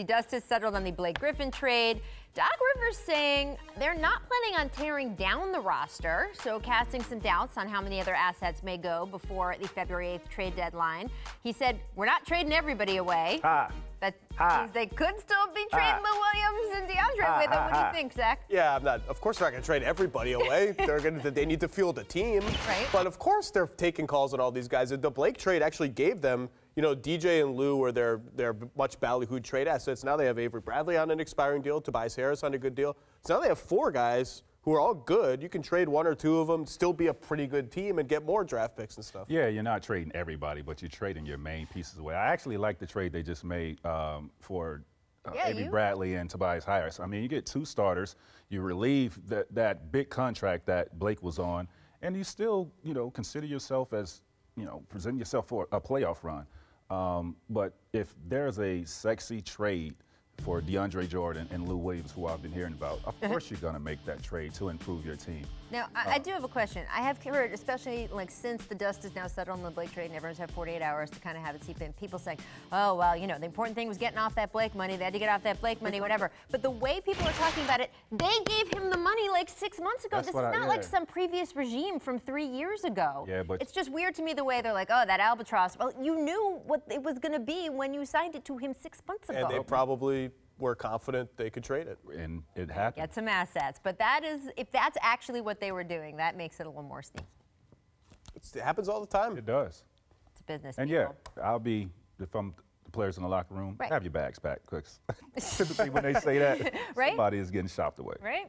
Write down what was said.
The dust has settled on the Blake Griffin trade. Doc Rivers saying they're not planning on tearing down the roster, so casting some doubts on how many other assets may go before the February 8th trade deadline. He said, We're not trading everybody away. Ha. That Ha. means they could still be trading Ha. Lou Williams and DeAndre Ha, with them. ha, What do you think, Zach? Yeah, I'm not. Of course, they're not going to trade everybody away. they're going to. They need to field a team. Right. But of course, they're taking calls on all these guys. The Blake trade actually gave them. You know, DJ and Lou were their their much ballyhooed trade assets. Now they have Avery Bradley on an expiring deal, Tobias Harris on a good deal. So now they have four guys who are all good. You can trade one or two of them, still be a pretty good team, and get more draft picks and stuff. Yeah, you're not trading everybody, but you're trading your main pieces away. I actually like the trade they just made um, for uh, Yeah, Avery you- Bradley and Tobias Harris. I mean, you get two starters, you relieve that, that big contract that Blake was on, and you still, you know, consider yourself as, you know, present yourself for a playoff run. Um, but if there's a sexy trade for DeAndre Jordan and Lou Williams, who I've been hearing about, of course you're going to make that trade to improve your team. Now, I, I uh, do have a question. I have heard, especially like since the dust is now settled on the Blake trade and everyone's had 48 hours to kind of have it seep in, people saying, oh, well, you know, the important thing was getting off that Blake money. They had to get off that Blake money, whatever. But the way people are talking about it, they gave him the money like six months ago. That's this is I- not like some previous regime from three years ago. Yeah, but- It's just weird to me the way they're like, oh, that albatross. Well, you knew what it was going to be when you signed it to him six months ago. And they probably were confident they could trade it. And it happened. Get some assets. But that is, if that's actually what they were doing, that makes it a little more sneaky. It's, it happens all the time. It does. It's a business. And yeah. I'll be if I'm the players in the locker room. Right. Have your bags packed, because typically when they say that, Right? somebody is getting shopped away. Right?